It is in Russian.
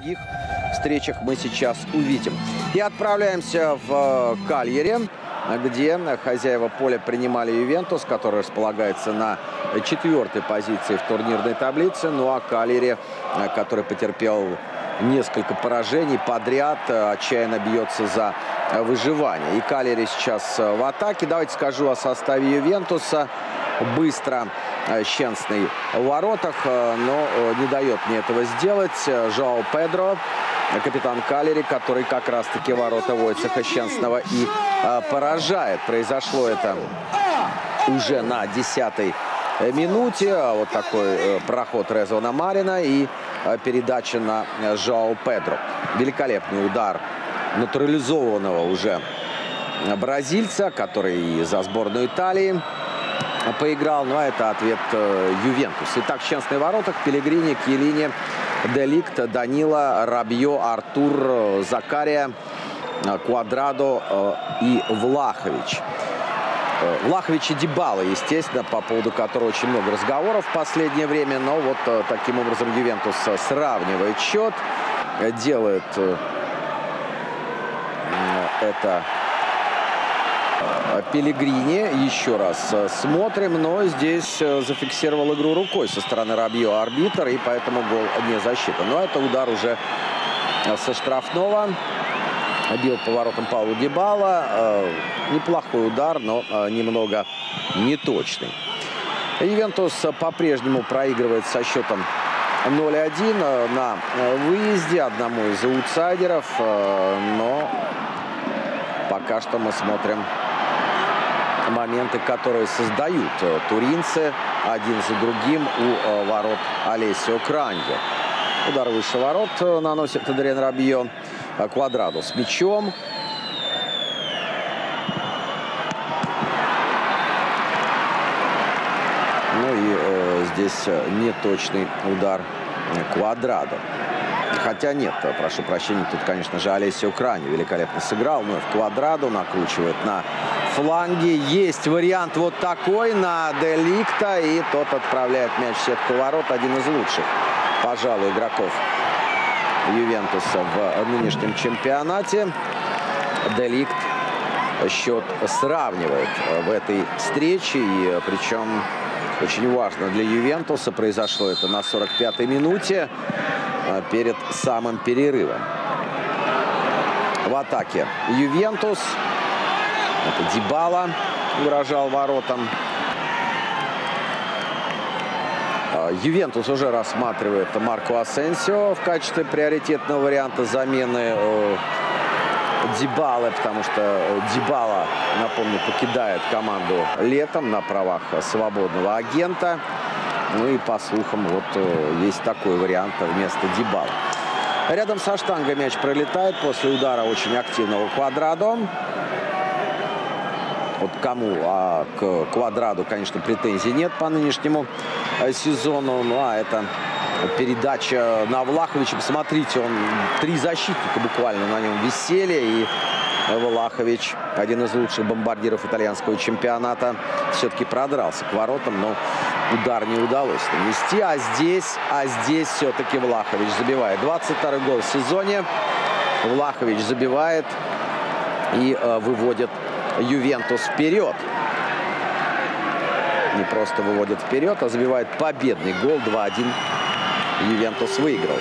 других встречах мы сейчас увидим. И отправляемся в э, Кальере, где хозяева поля принимали Ювентус, который располагается на четвертой позиции в турнирной таблице. Ну а Кальере, э, который потерпел несколько поражений подряд, э, отчаянно бьется за выживание. И Калери сейчас в атаке. Давайте скажу о составе Ювентуса. Быстро Щенсный в воротах, но не дает мне этого сделать. Жао Педро, капитан Калери, который как раз-таки ворота Войцеха Щенсного и поражает. Произошло это уже на десятой минуте. Вот такой э, проход Резвана Марина и передача на Жао Педро. Великолепный удар натурализованного уже бразильца, который за сборную Италии поиграл. Но это ответ э, Ювентус. Итак, в воротах Пелегрини, Киелини, Деликт, Данила, Рабье, Артур, Закария, Квадрадо э, и Влахович. Э, Влахович и Дебала, естественно, по поводу которого очень много разговоров в последнее время. Но вот таким образом Ювентус сравнивает счет, делает это Пелегрини. Еще раз э, смотрим, но здесь э, зафиксировал игру рукой со стороны Рабьо арбитр, и поэтому гол не защита. Но это удар уже э, со штрафного. Бил поворотом Паулу Дебала. Неплохой удар, но немного неточный. Ювентус по-прежнему проигрывает со счетом 0-1 на выезде одному из аутсайдеров. Но пока что мы смотрим моменты, которые создают э, туринцы один за другим у э, ворот Олесио Кранги. Удар выше ворот э, наносит Адриан Рабье. Квадраду с мячом. Ну и э, здесь неточный удар Квадраду. Хотя нет, прошу прощения, тут, конечно же, Олесио Крани великолепно сыграл. И в Квадраду накручивает на фланге. Есть вариант вот такой на Деликта. И тот отправляет мяч в сетку ворот. Один из лучших, пожалуй, игроков Ювентуса в нынешнем чемпионате. Деликт счет сравнивает в этой встрече. И причем очень важно для Ювентуса. Произошло это на 45-й минуте перед самым перерывом. В атаке Ювентус. Это Дибала угрожал воротам. А, Ювентус уже рассматривает Марко Асенсио в качестве приоритетного варианта замены э, Дибалы, потому что э, Дибала, напомню, покидает команду летом на правах свободного агента. Ну и по слухам вот э, есть такой вариант вместо Дибала. Рядом со штангой мяч пролетает после удара очень активного Квадрадо. Вот кому, а к Квадраду, конечно, претензий нет по нынешнему э, сезону. Ну, а это передача на Влаховича. Посмотрите, он три защитника буквально на нем висели. И Влахович, один из лучших бомбардиров итальянского чемпионата, все-таки продрался к воротам, но удар не удалось нанести. А здесь, а здесь все-таки Влахович забивает. 22 гол в сезоне. Влахович забивает и э, выводит Ювентус вперед. Не просто выводит вперед, а забивает победный гол 2-1. Ювентус выиграл.